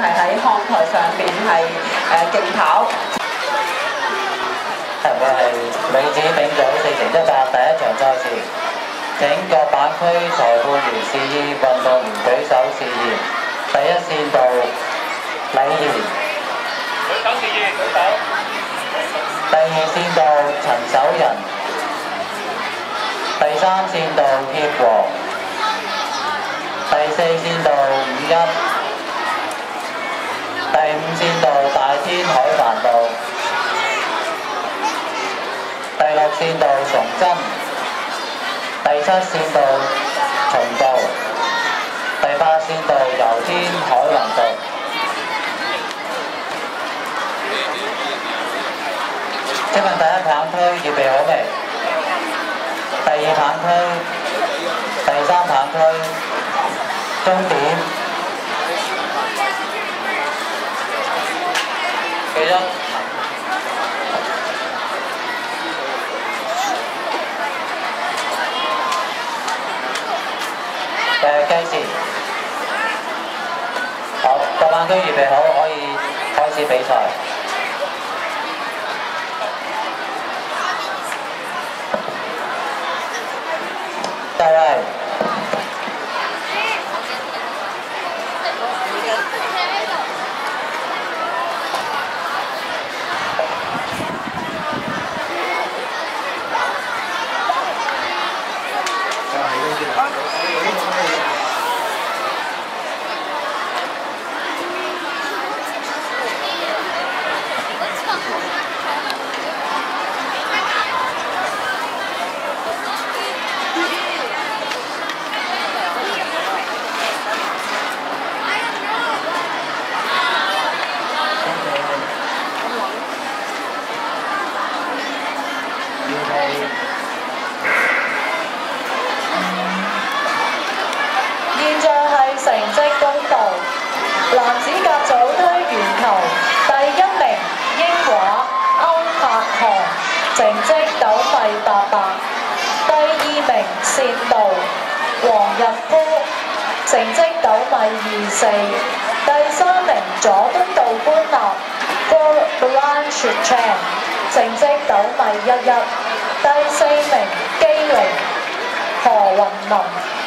係喺看台上邊係誒競跑。會係女子丙組四乘一百第一場賽事，整個板區裁判員示意運動員舉手示意。第一線道禮儀，舉手示意，舉手。第二線道陳守仁，第三線道協和，第四線道五一，第五線道大天海帆道。第六線道崇真，第七線道重道，第八線道油天海雲道。請問第一棒區預備好未？第二棒區、第三棒區，終點記得。誒計時，好，各班都預備好，可以成績九米八八；第二名善道黄日夫，成績九米二四；第三名佐敦道官立 Blanche Chan，成績九米一一；第四名基寧何雲林。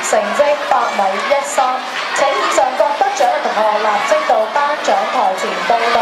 成績八米一三，請以上各得奖嘅同學立即到頒獎台前報到。